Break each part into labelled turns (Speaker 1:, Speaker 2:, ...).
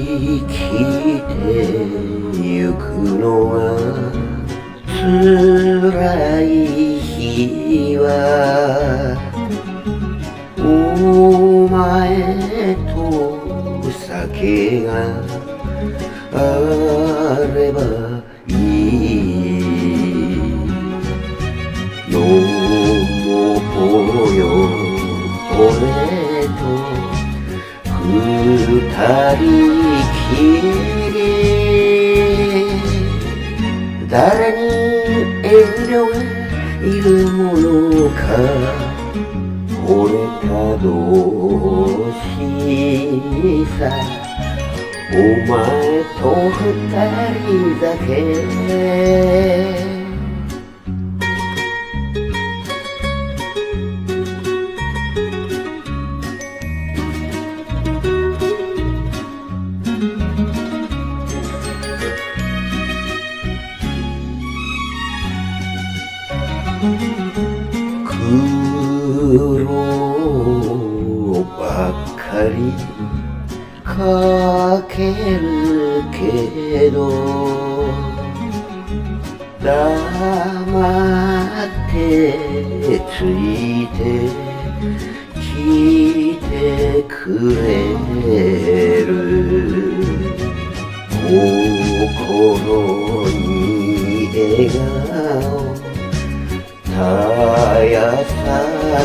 Speaker 1: 生きてゆくのは辛い日は。お前と酒があれば俺た同士さお前と二人だけ。りかけるけど黙ってついて聞いてくれる。心に笑顔絶やさ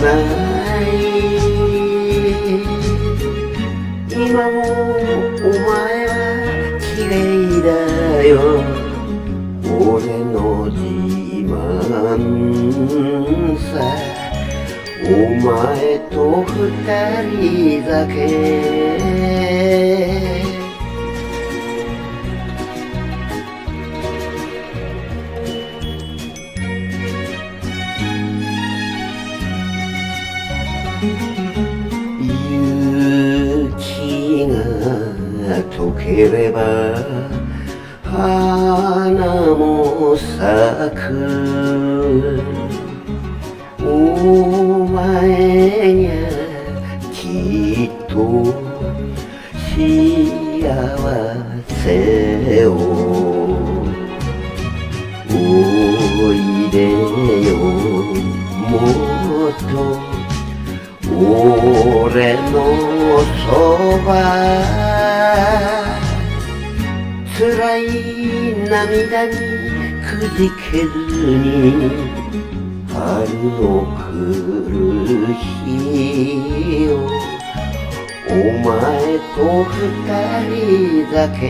Speaker 1: ない。今もお前は綺麗だよ。俺の自慢さ。お前と二人だけ。ければ花も咲く。お前にゃきっと幸せを。おいでよもっと俺のそば。暗い涙にくじけずに春を来る日をお前と二人だけ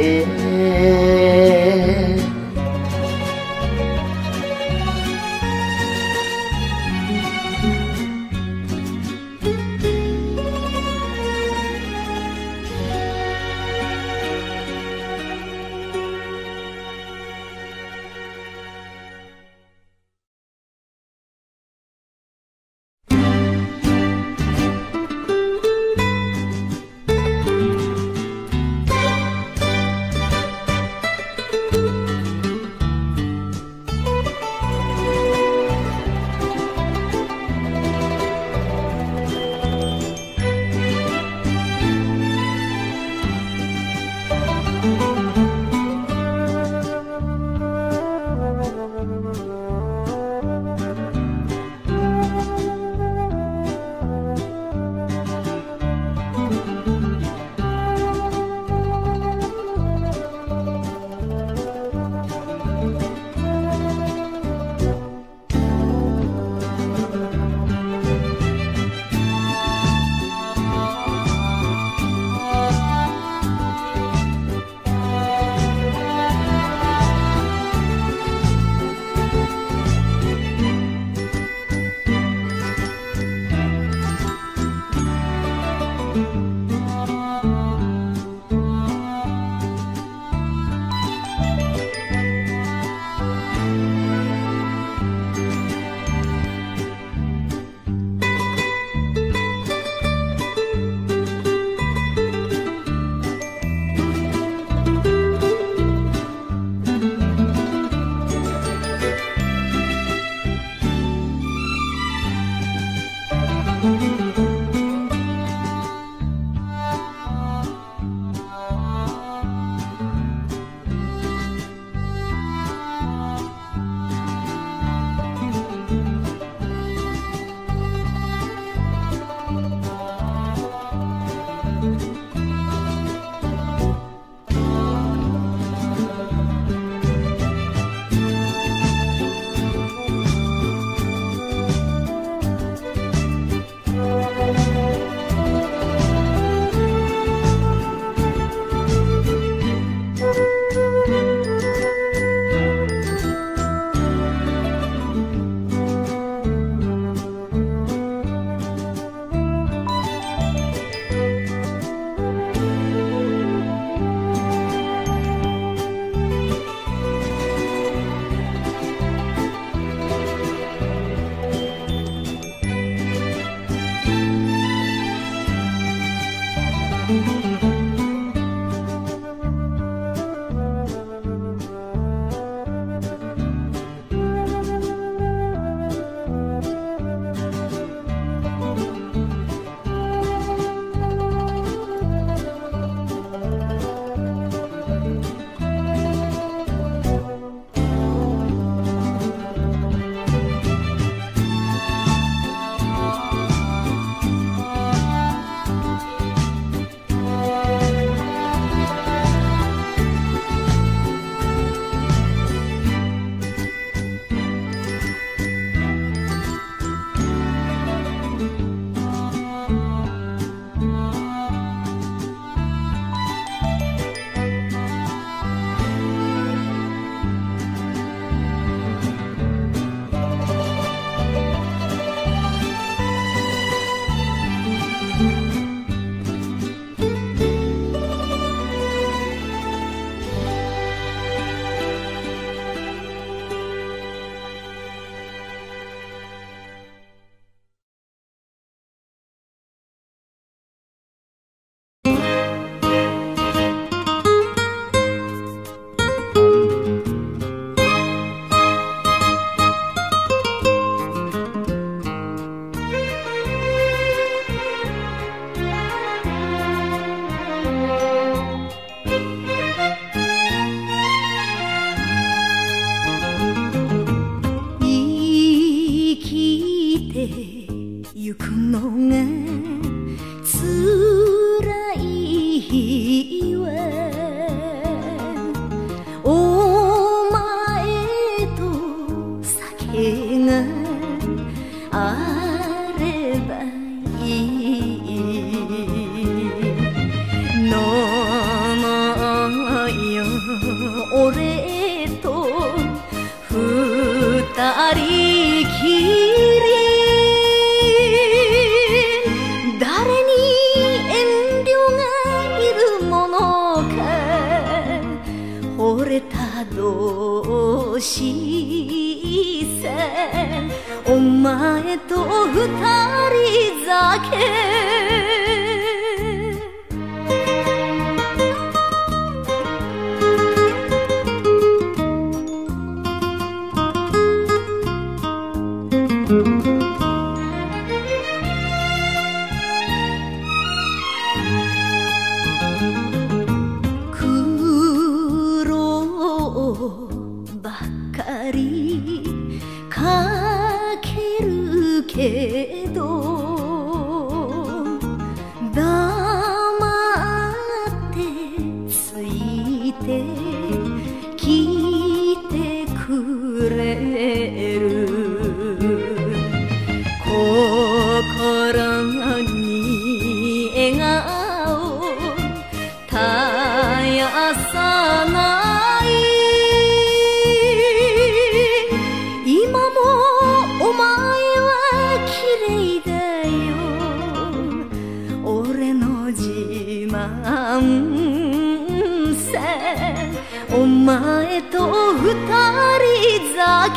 Speaker 2: けど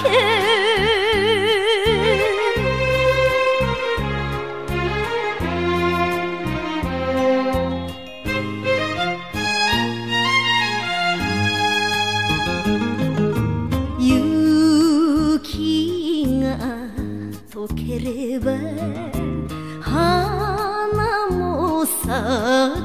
Speaker 2: け。れば花も咲く。